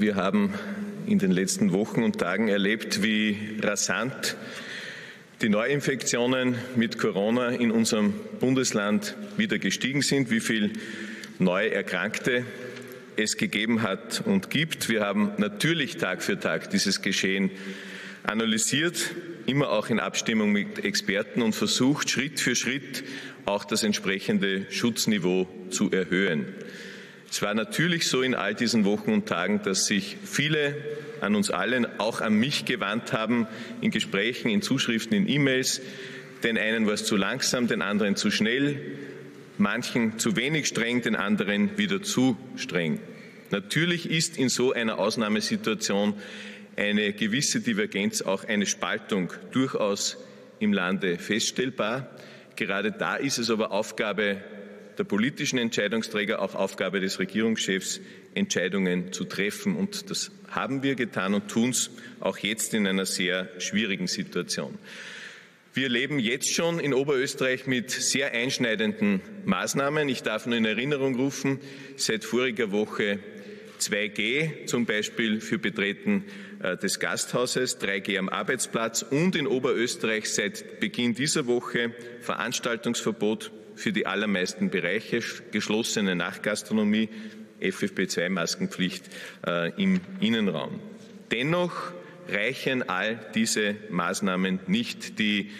Wir haben in den letzten Wochen und Tagen erlebt, wie rasant die Neuinfektionen mit Corona in unserem Bundesland wieder gestiegen sind, wie viel neue Erkrankte es gegeben hat und gibt. Wir haben natürlich Tag für Tag dieses Geschehen analysiert, immer auch in Abstimmung mit Experten und versucht, Schritt für Schritt auch das entsprechende Schutzniveau zu erhöhen. Es war natürlich so in all diesen Wochen und Tagen, dass sich viele an uns allen, auch an mich gewandt haben, in Gesprächen, in Zuschriften, in E-Mails. Den einen war es zu langsam, den anderen zu schnell, manchen zu wenig streng, den anderen wieder zu streng. Natürlich ist in so einer Ausnahmesituation eine gewisse Divergenz, auch eine Spaltung durchaus im Lande feststellbar. Gerade da ist es aber Aufgabe der politischen Entscheidungsträger, auch Aufgabe des Regierungschefs, Entscheidungen zu treffen. Und das haben wir getan und tun es auch jetzt in einer sehr schwierigen Situation. Wir leben jetzt schon in Oberösterreich mit sehr einschneidenden Maßnahmen. Ich darf nur in Erinnerung rufen, seit voriger Woche 2G zum Beispiel für Betreten äh, des Gasthauses, 3G am Arbeitsplatz und in Oberösterreich seit Beginn dieser Woche Veranstaltungsverbot für die allermeisten Bereiche, geschlossene Nachgastronomie, FFP2-Maskenpflicht äh, im Innenraum. Dennoch reichen all diese Maßnahmen nicht. Die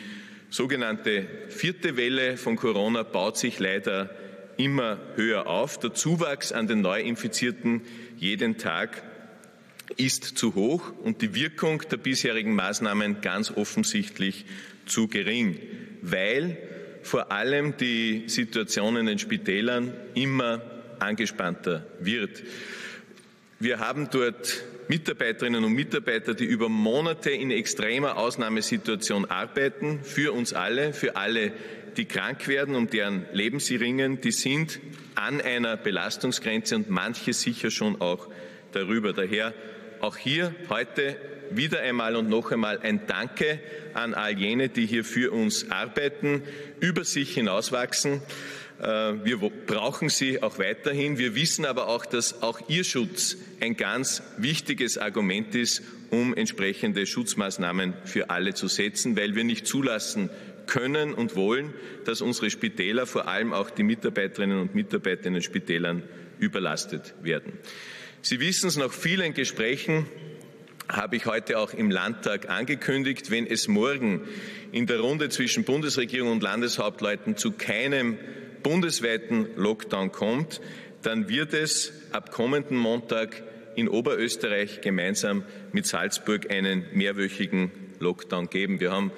sogenannte vierte Welle von Corona baut sich leider immer höher auf. Der Zuwachs an den Neuinfizierten jeden Tag ist zu hoch und die Wirkung der bisherigen Maßnahmen ganz offensichtlich zu gering, weil vor allem die Situation in den Spitälern immer angespannter wird. Wir haben dort Mitarbeiterinnen und Mitarbeiter, die über Monate in extremer Ausnahmesituation arbeiten, für uns alle, für alle, die krank werden, um deren Leben sie ringen, die sind an einer Belastungsgrenze und manche sicher schon auch darüber. Daher auch hier heute wieder einmal und noch einmal ein Danke an all jene, die hier für uns arbeiten, über sich hinauswachsen. Äh, wir brauchen sie auch weiterhin. Wir wissen aber auch, dass auch ihr Schutz ein ganz wichtiges Argument ist, um entsprechende Schutzmaßnahmen für alle zu setzen, weil wir nicht zulassen können und wollen, dass unsere Spitäler, vor allem auch die Mitarbeiterinnen und Mitarbeiter in den Spitälern, überlastet werden. Sie wissen es nach vielen Gesprächen habe ich heute auch im Landtag angekündigt, wenn es morgen in der Runde zwischen Bundesregierung und Landeshauptleuten zu keinem bundesweiten Lockdown kommt, dann wird es ab kommenden Montag in Oberösterreich gemeinsam mit Salzburg einen mehrwöchigen Lockdown geben. Wir haben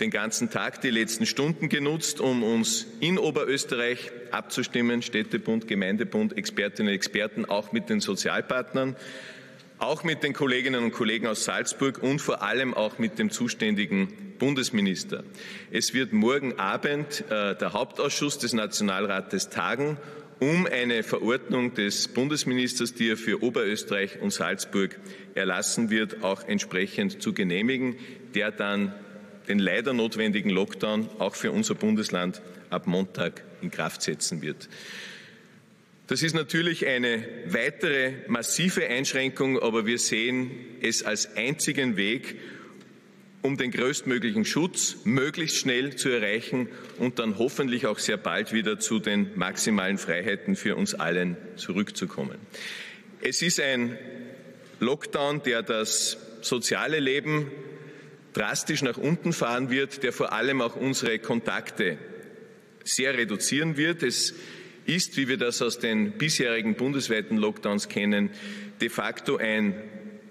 den ganzen Tag, die letzten Stunden genutzt, um uns in Oberösterreich abzustimmen, Städtebund, Gemeindebund, Expertinnen und Experten, auch mit den Sozialpartnern auch mit den Kolleginnen und Kollegen aus Salzburg und vor allem auch mit dem zuständigen Bundesminister. Es wird morgen Abend äh, der Hauptausschuss des Nationalrates tagen, um eine Verordnung des Bundesministers, die er für Oberösterreich und Salzburg erlassen wird, auch entsprechend zu genehmigen, der dann den leider notwendigen Lockdown auch für unser Bundesland ab Montag in Kraft setzen wird. Das ist natürlich eine weitere massive Einschränkung, aber wir sehen es als einzigen Weg, um den größtmöglichen Schutz möglichst schnell zu erreichen und dann hoffentlich auch sehr bald wieder zu den maximalen Freiheiten für uns allen zurückzukommen. Es ist ein Lockdown, der das soziale Leben drastisch nach unten fahren wird, der vor allem auch unsere Kontakte sehr reduzieren wird. Es ist, wie wir das aus den bisherigen bundesweiten Lockdowns kennen, de facto ein,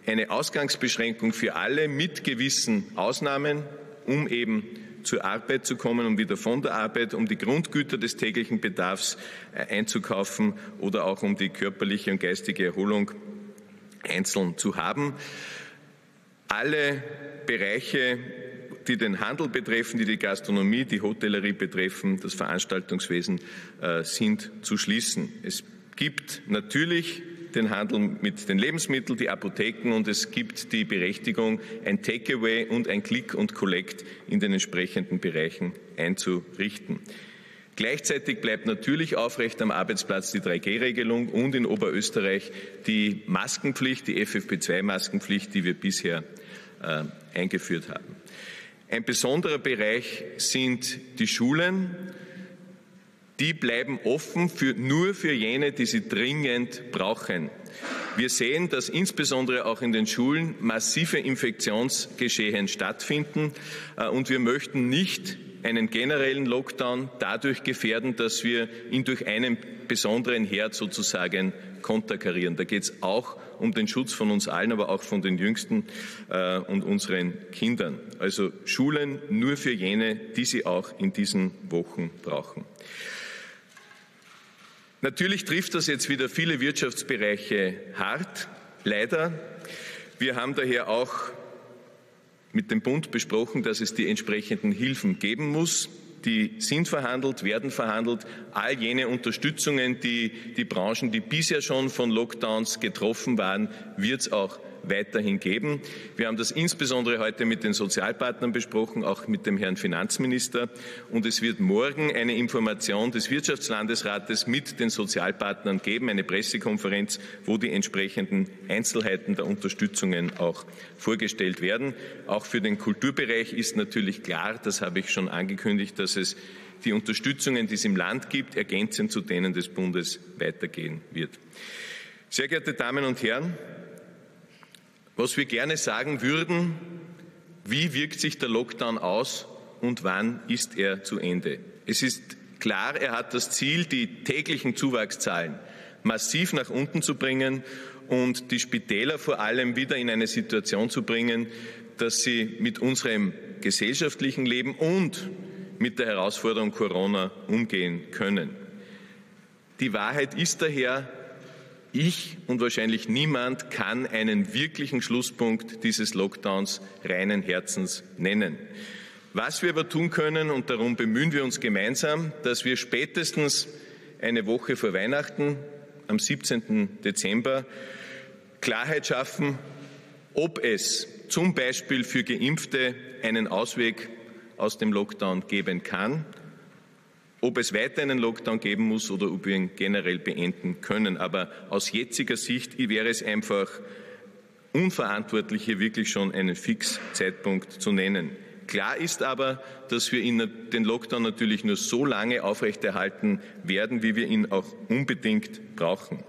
eine Ausgangsbeschränkung für alle mit gewissen Ausnahmen, um eben zur Arbeit zu kommen, um wieder von der Arbeit, um die Grundgüter des täglichen Bedarfs äh, einzukaufen oder auch um die körperliche und geistige Erholung einzeln zu haben. Alle Bereiche die den Handel betreffen, die die Gastronomie, die Hotellerie betreffen, das Veranstaltungswesen, äh, sind zu schließen. Es gibt natürlich den Handel mit den Lebensmitteln, die Apotheken und es gibt die Berechtigung, ein Takeaway und ein Click und Collect in den entsprechenden Bereichen einzurichten. Gleichzeitig bleibt natürlich aufrecht am Arbeitsplatz die 3G-Regelung und in Oberösterreich die Maskenpflicht, die FFP2-Maskenpflicht, die wir bisher äh, eingeführt haben. Ein besonderer Bereich sind die Schulen. Die bleiben offen für, nur für jene, die sie dringend brauchen. Wir sehen, dass insbesondere auch in den Schulen massive Infektionsgeschehen stattfinden äh, und wir möchten nicht einen generellen Lockdown dadurch gefährden, dass wir ihn durch einen besonderen Herd sozusagen konterkarieren. Da geht es auch um den Schutz von uns allen, aber auch von den Jüngsten äh, und unseren Kindern. Also Schulen nur für jene, die sie auch in diesen Wochen brauchen. Natürlich trifft das jetzt wieder viele Wirtschaftsbereiche hart, leider. Wir haben daher auch mit dem Bund besprochen, dass es die entsprechenden Hilfen geben muss. Die sind verhandelt, werden verhandelt. All jene Unterstützungen, die die Branchen, die bisher schon von Lockdowns getroffen waren, wird es auch weiterhin geben. Wir haben das insbesondere heute mit den Sozialpartnern besprochen, auch mit dem Herrn Finanzminister. Und es wird morgen eine Information des Wirtschaftslandesrates mit den Sozialpartnern geben, eine Pressekonferenz, wo die entsprechenden Einzelheiten der Unterstützungen auch vorgestellt werden. Auch für den Kulturbereich ist natürlich klar, das habe ich schon angekündigt, dass es die Unterstützungen, die es im Land gibt, ergänzend zu denen des Bundes weitergehen wird. Sehr geehrte Damen und Herren, was wir gerne sagen würden, wie wirkt sich der Lockdown aus und wann ist er zu Ende? Es ist klar, er hat das Ziel, die täglichen Zuwachszahlen massiv nach unten zu bringen und die Spitäler vor allem wieder in eine Situation zu bringen, dass sie mit unserem gesellschaftlichen Leben und mit der Herausforderung Corona umgehen können. Die Wahrheit ist daher, ich und wahrscheinlich niemand kann einen wirklichen Schlusspunkt dieses Lockdowns reinen Herzens nennen. Was wir aber tun können, und darum bemühen wir uns gemeinsam, dass wir spätestens eine Woche vor Weihnachten, am 17. Dezember, Klarheit schaffen, ob es zum Beispiel für Geimpfte einen Ausweg aus dem Lockdown geben kann ob es weiter einen Lockdown geben muss oder ob wir ihn generell beenden können. Aber aus jetziger Sicht wäre es einfach unverantwortlich, hier wirklich schon einen Fixzeitpunkt zu nennen. Klar ist aber, dass wir den Lockdown natürlich nur so lange aufrechterhalten werden, wie wir ihn auch unbedingt brauchen.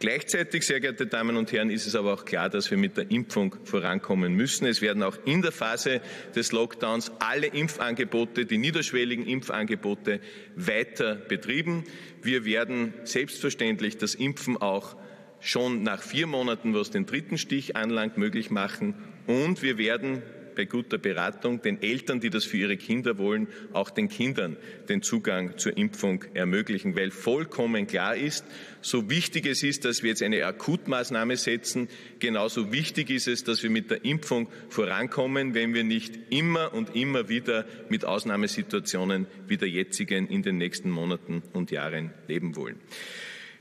Gleichzeitig, sehr geehrte Damen und Herren, ist es aber auch klar, dass wir mit der Impfung vorankommen müssen. Es werden auch in der Phase des Lockdowns alle Impfangebote, die niederschwelligen Impfangebote weiter betrieben. Wir werden selbstverständlich das Impfen auch schon nach vier Monaten, was den dritten Stich anlangt, möglich machen. Und wir werden bei guter Beratung den Eltern, die das für ihre Kinder wollen, auch den Kindern den Zugang zur Impfung ermöglichen, weil vollkommen klar ist, so wichtig es ist, dass wir jetzt eine Akutmaßnahme setzen, genauso wichtig ist es, dass wir mit der Impfung vorankommen, wenn wir nicht immer und immer wieder mit Ausnahmesituationen wie der jetzigen in den nächsten Monaten und Jahren leben wollen.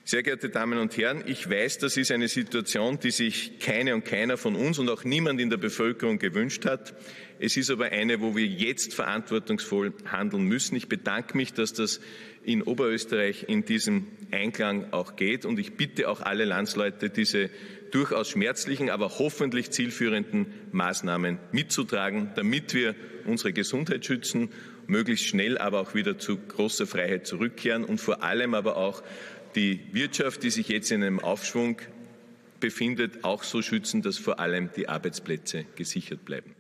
Sehr geehrte Damen und Herren, ich weiß, das ist eine Situation, die sich keine und keiner von uns und auch niemand in der Bevölkerung gewünscht hat. Es ist aber eine, wo wir jetzt verantwortungsvoll handeln müssen. Ich bedanke mich, dass das in Oberösterreich in diesem Einklang auch geht. Und ich bitte auch alle Landsleute, diese durchaus schmerzlichen, aber hoffentlich zielführenden Maßnahmen mitzutragen, damit wir unsere Gesundheit schützen, möglichst schnell aber auch wieder zu großer Freiheit zurückkehren und vor allem aber auch die Wirtschaft, die sich jetzt in einem Aufschwung befindet, auch so schützen, dass vor allem die Arbeitsplätze gesichert bleiben.